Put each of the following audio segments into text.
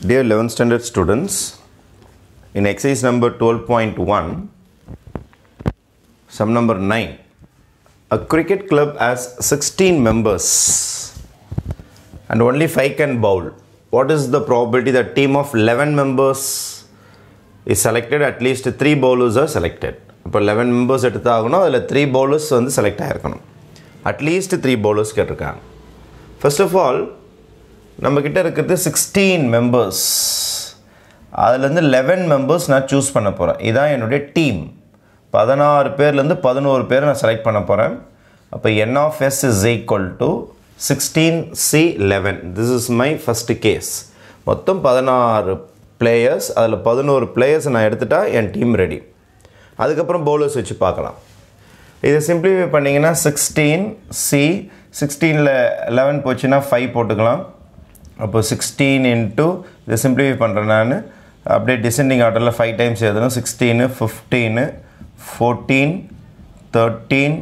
Dear 11th standard students, in exercise number 12.1, sum number 9, a cricket club has 16 members and only 5 can bowl. What is the probability that team of 11 members is selected at least 3 bowlers are selected? இப்போ eleven members எடுத்தாகணும் அதில் three bowlers வந்து select ஆகிருக்கணும் at least three bowlers கேட்டிருக்காங்க first of all நம்மக்கிட்ட இருக்கிறது sixteen members அதுலேருந்து eleven members நான் choose பண்ண போகிறேன் இதான் என்னுடைய டீம் பதினாறு பேர்லேருந்து பதினோரு பேர் நான் செலக்ட் பண்ண போகிறேன் அப்போ N of S is equal to sixteen C eleven this is my first case மொத்தம் பதினாறு பிளேயர்ஸ் அதில் பதினோரு பிளேயர்ஸ் நான் எடுத்துட்டால் என் டீம் ரெடி அதுக்கப்புறம் பவுலர்ஸ் வச்சு பார்க்கலாம். இதை சிம்பிளிஃபை பண்ணிங்கன்னா சிக்ஸ்டீன் சி சிக்ஸ்டீனில் லெவன் போச்சுன்னா ஃபைவ் போட்டுக்கலாம். அப்போது சிக்ஸ்டீன் இன்ட்டு இதை சிம்பிளிஃபை பண்ணுறேன் நான். அப்படியே டிசெண்டிங் ஆர்டரில் ஃபைவ் டைம்ஸ் எழுதணும். Sixteen fifteen fourteen thirteen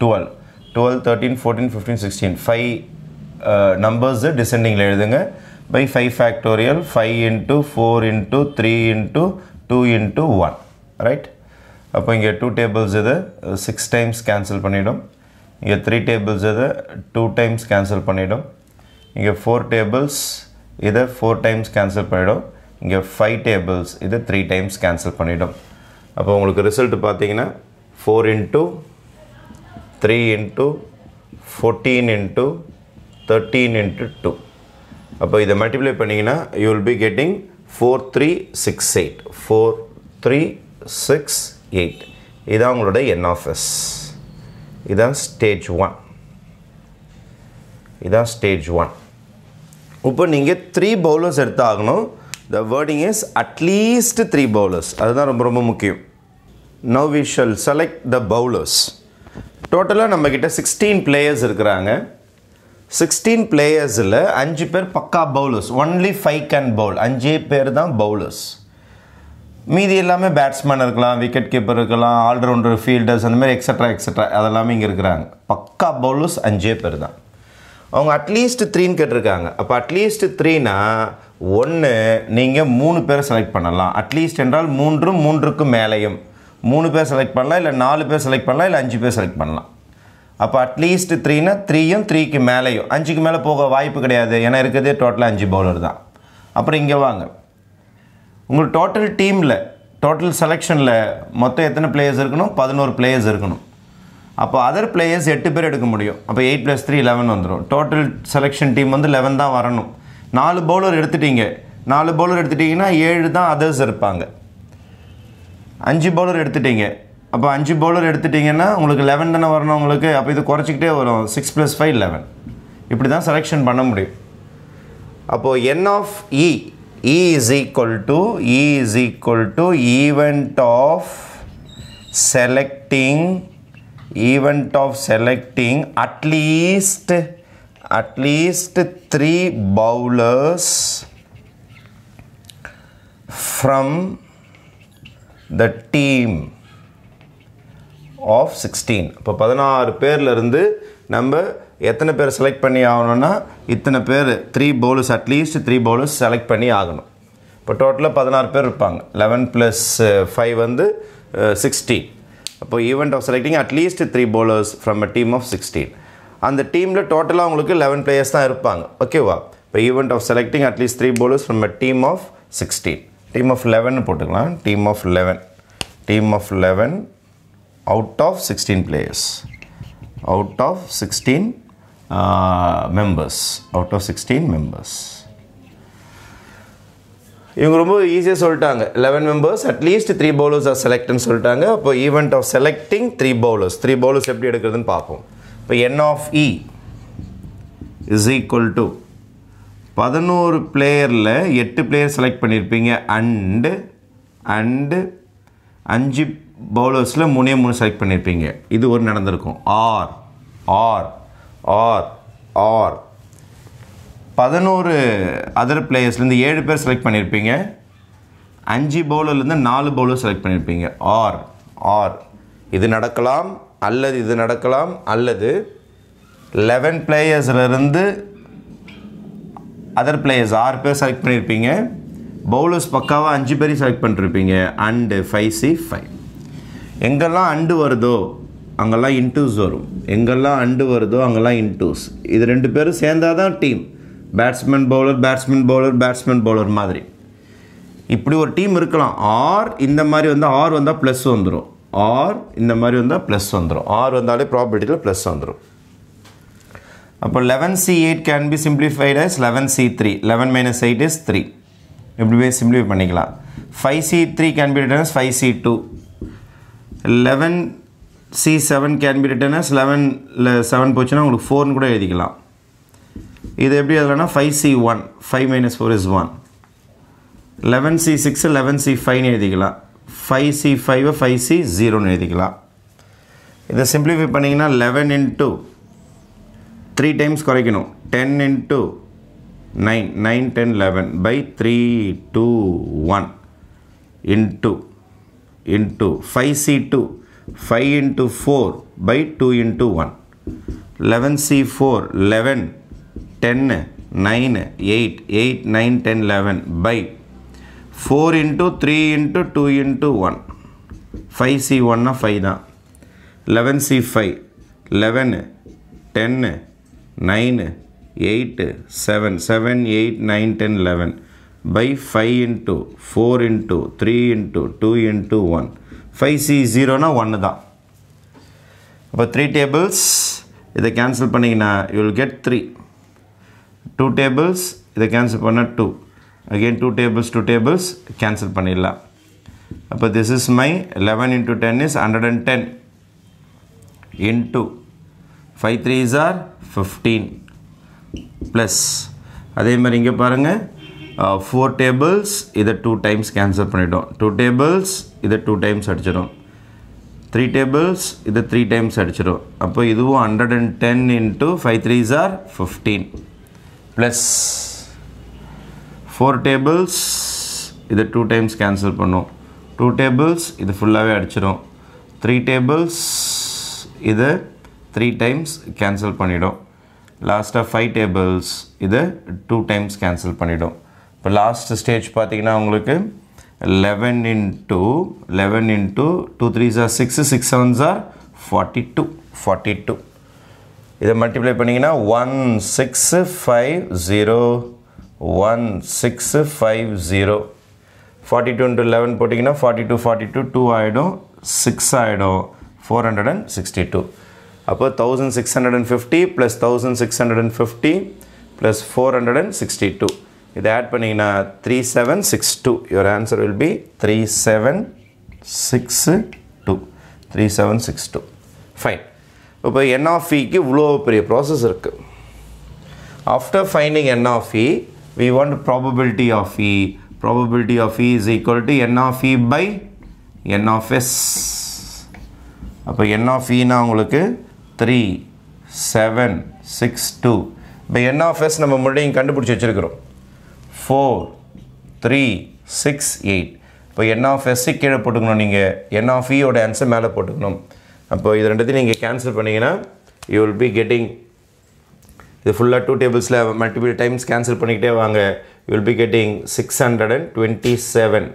twelve twelve thirteen fourteen fifteen sixteen five numbers டிசெண்டிங்கில் எழுதுங்க. By five factorial five into four into three into two into one right அப்போ இங்கே two tables இது six times cancel பண்ணிவிடும் இங்கே three tables இது two times cancel பண்ணிவிடும் இங்கே four tables இதை ஃபோர் டைம்ஸ் கேன்சல் பண்ணிடும். இங்கே ஃபைவ் டேபிள்ஸ் இதை த்ரீ டைம்ஸ் கேன்சல் பண்ணிவிடும் அப்போ உங்களுக்கு ரிசல்ட் பார்த்தீங்கன்னா four into three into fourteen into thirteen into two அப்போ இதை மல்டிப்ளை பண்ணிங்கன்னா you will be getting four three six eight four three six eight இதான் உங்களோட என்ஆஃப்எஸ் இதான் ஸ்டேஜ் ஒன் இதான் ஸ்டேஜ் ஒன் இப்போ நீங்கள் three bowlers எடுத்தாகணும். The wording is at least three bowlers அதுதான் ரொம்ப ரொம்ப முக்கியம். Now we shall select the bowlers டோட்டலாக நம்மக்கிட்ட சிக்ஸ்டீன் பிளேயர்ஸ் இருக்கிறாங்க. சிக்ஸ்டீன் பிளேயர்ஸில் அஞ்சு பேர் பக்கா bowlers only five can bowl அஞ்சே பேர் தான் பவுலர்ஸ் மீதி எல்லாமே பேட்ஸ்மேன் இருக்கலாம் விக்கெட் கீப்பர் இருக்கலாம் ஆல்ரவுண்டர் ஃபீல்டர்ஸ் அந்த மாதிரி எக்ஸட்ரா எக்ஸட்ரா அதெல்லாமே இங்கே இருக்கிறாங்க. பக்கா பவுலர்ஸ் அஞ்சே பேர் தான். அவங்க அட்லீஸ்ட் த்ரீன்னு கேட்டிருக்காங்க. அப்போ அட்லீஸ்ட் த்ரீனா ஒன்று நீங்கள் மூணு பேரை செலக்ட் பண்ணலாம். அட்லீஸ்ட் என்றால் மூன்றும் மூன்றுக்கும் மேலேயும். மூணு பேர் செலக்ட் பண்ணலாம் இல்லை நாலு பேர் செலக்ட் பண்ணலாம் இல்லை அஞ்சு பேர் செலக்ட் பண்ணலாம். அப்போ அட்லீஸ்ட் த்ரீனா த்ரீயும் த்ரீக்கு மேலேயும். அஞ்சுக்கு மேலே போக வாய்ப்பு கிடையாது. ஏன்னா இருக்கிறதே டோட்டலாக அஞ்சு பவுலர் தான். அப்புறம் இங்கே வாங்க. உங்கள் டோட்டல் டீமில் டோட்டல் செலெக்ஷனில் மொத்தம் எத்தனை பிளேயர்ஸ் இருக்கணும்? பதினோரு பிளேயர்ஸ் இருக்கணும். அப்போ அதர் பிளேயர்ஸ் எட்டு பேர் எடுக்க முடியும். அப்போ எயிட் ப்ளஸ் த்ரீ லெவன் வந்துடும் டோட்டல் செலெக்ஷன் டீம் வந்து லெவன் தான் வரணும். நாலு பவுலர் எடுத்துட்டீங்க. நாலு பவுலர் எடுத்துட்டிங்கன்னா ஏழு தான் அதர்ஸ் இருப்பாங்க. அஞ்சு பவுலர் எடுத்துட்டீங்க. அப்போ அஞ்சு பவுலர் எடுத்துட்டிங்கன்னா உங்களுக்கு லெவன் தானே வரணும் உங்களுக்கு. அப்போ இது குறைச்சிக்கிட்டே வரும். சிக்ஸ் ப்ளஸ் ஃபைவ் லெவன் இப்படி தான் செலெக்ஷன் பண்ண முடியும். அப்போது N of E E is equal to E is equal to event of selecting event of selecting at least at least three bowlers from the team of 16 இப்போ பதினாறு பேர்லேருந்து நம்ம எத்தனை பேர் செலக்ட் பண்ணி ஆகணும்னா இத்தனை பேர் three bowlers at least three bowlers select பண்ணி ஆகணும். இப்போ டோட்டலாக பதினாறு பேர் இருப்பாங்க. லெவன் ப்ளஸ் ஃபைவ் வந்து uh, சிக்ஸ்டீன் அப்போ event of selecting at least three bowlers from a team of sixteen அந்த டீமில் டோட்டலாக உங்களுக்கு லெவன் பிளேயர்ஸ் தான் இருப்பாங்க. ஓகேவா இப்போ event of selecting at least three bowlers from a team of sixteen team of eleven போட்டுக்கலாம். Team of eleven team of eleven out of sixteen players out of sixteen members out of sixteen members இவங்க ரொம்ப ஈஸியாக சொல்லிட்டாங்க. Eleven members at least three bowlers are செலக்ட்னு சொல்லிட்டாங்க. அப்போ event of selecting three bowlers three bowlers எப்படி எடுக்கிறதுன்னு பார்ப்போம். இப்போ N of E is equal to பதினோரு பிளேயரில் எட்டு பிளேயர் செலக்ட் பண்ணியிருப்பீங்க அண்டு அண்டு அஞ்சு பவுலர்ஸில் மூணே மூணு செலக்ட் பண்ணியிருப்பீங்க இது ஒரு நடந்திருக்கும். ஆர் ஆர் ஆர் ஆர் பதினோரு அதர் பிளேயர்ஸ்லேருந்து ஏழு பேர் செலக்ட் பண்ணியிருப்பீங்க அஞ்சு பவுலர்லேருந்து நாலு பவுலர் செலக்ட் பண்ணியிருப்பீங்க ஆர் ஆர். இது நடக்கலாம் அல்லது இது நடக்கலாம் அல்லது லெவன் பிளேயர்ஸ்லேருந்து அதர் பிளேயர்ஸ் ஆறு பேர் செலக்ட் பண்ணியிருப்பீங்க பவுலர்ஸ் பக்காவாக அஞ்சு பேரையும் செலக்ட் பண்ணிருப்பீங்க. அண்டு ஃபைவ் சி ஃபைவ் எங்கெல்லாம் அண்டு வருதோ அங்கெல்லாம் இன்டூஸ் வரும் எங்கெல்லாம் அண்டு வருதோ அங்கெல்லாம் இன்டூஸ் இது ரெண்டு பேரும் சேர்ந்தாதான் team batsman bowler batsman bowler batsman bowler மாதிரி. இப்படி ஒரு டீம் இருக்கலாம். ஆர் இந்த மாதிரி வந்தால் ஆர் வந்தால் ப்ளஸ் வந்துடும் ஆர் இந்த மாதிரி வந்தால் ப்ளஸ் வந்துடும் ஆர் வந்தாலே ப்ராபர்ட்டியில் ப்ளஸ் வந்துடும் அப்போ eleven C eight can be simplified as eleven C three eleven minus eight is three இப்படி போய் சிம்பிளிஃபை பண்ணிக்கலாம். Five C three can be written five C two eleven C seven can be written as லெவனில் seven போச்சுன்னா உங்களுக்கு ஃபோர்னு கூட எழுதிக்கலாம். இது எப்படி எழுதலாம்னா five C one five minus four is one eleven C six eleven C ஃபைவ்னு எழுதிக்கலாம். ஃபைவ் சி ஃபைவை ஃபைவ் சி ஜீரோன்னு எழுதிக்கலாம். இதை சிம்பிளிஃபை பண்ணிங்கன்னா லெவன் இன்ட்டு த்ரீ டைம்ஸ் குறைக்கணும். Ten into nine nine ten eleven by three two one into into five C two five into four by two into one eleven C four eleven ten nine eight eight nine ten eleven by. Four into three into two into one. Five C ஒன்னா five தான். Eleven C five. Eleven ten nine eight seven. Seven eight nine ten eleven. By five into four into three into two into one. Five C ஜீரோனா ஒன்று தான். அப்போ three tables இதை cancel பண்ணிங்கன்னா you will get three two tables இதை cancel பண்ணால் two again two tables two tables cancel பண்ணிடலாம். அப்போ this is my eleven into ten is hundred and ten into five threes are fifteen plus அதே மாதிரி இங்கே பாருங்கள் four tables இதை two times cancel பண்ணிட்டோம். டூ டேபிள்ஸ் இதை டூ டைம்ஸ் அடிச்சிடும். த்ரீ டேபிள்ஸ் இதை த்ரீ டைம்ஸ் அடிச்சிடும். அப்போ இதுவும் hundred and ten into five threes are fifteen plus four tables இதை டூ டைம்ஸ் கேன்சல் பண்ணும். டூ டேபிள்ஸ் இது ஃபுல்லாகவே அடிச்சிடும் த்ரீ டேபிள்ஸ் இது த்ரீ டைம்ஸ் கேன்சல் பண்ணிடும். லாஸ்ட்டாக ஃபைவ் டேபிள்ஸ் இது டூ டைம்ஸ் கேன்சல் பண்ணிடும். இப்போ லாஸ்ட் ஸ்டேஜ் பார்த்தீங்கன்னா உங்களுக்கு eleven into eleven into two three jar six six seven ஜார் ஃபார்ட்டி டூ ஃபார்ட்டி டூ இதை மல்டிப்ளை பண்ணிங்கன்னா one six five zero one six five zero forty two into eleven போட்டிங்கன்னா forty two forty two two ஆகிடும் six ஆகிடும் four hundred and sixty two அப்போ thousand six hundred and fifty plus thousand six hundred and fifty plus four hundred and sixty two இதை add பண்ணிங்கன்னா three seven six two your answer will be three seven six two three seven six two fine இப்போ என் of இக்கு e இவ்வளோ பெரிய process இருக்குது after finding N of E we want probability of E probability of E is equal to N of E by N of S அப்போ என் of இனா உங்களுக்கு three seven six two இப்போ என் of S நம்ம முன்னாடியும் கண்டுபிடிச்சி வச்சுருக்கிறோம். Four three six eight இப்போ என் of S கீழே போட்டுக்கணும் நீங்கள் என் ஆஃப் இயோட ஆன்சர் மேலே போட்டுக்கணும். அப்போ இது ரெண்டுத்தையும் நீங்கள் கேன்சல் பண்ணிங்கன்னா யூ வில் பி கெட்டிங் இது ஃபுல்லாக டூ டேபிள்ஸில் மல்டிபிள் டைம்ஸ் கேன்சல் பண்ணிக்கிட்டே வாங்க. You will be getting six hundred and twenty seven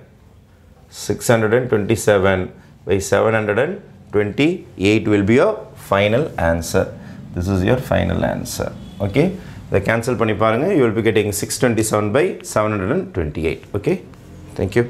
six hundred and twenty seven by seven hundred and twenty eight will be your final answer this is your final answer okay இதை cancel பண்ணி பாருங்கள் you will be getting six twenty seven by seven hundred and twenty eight okay thank you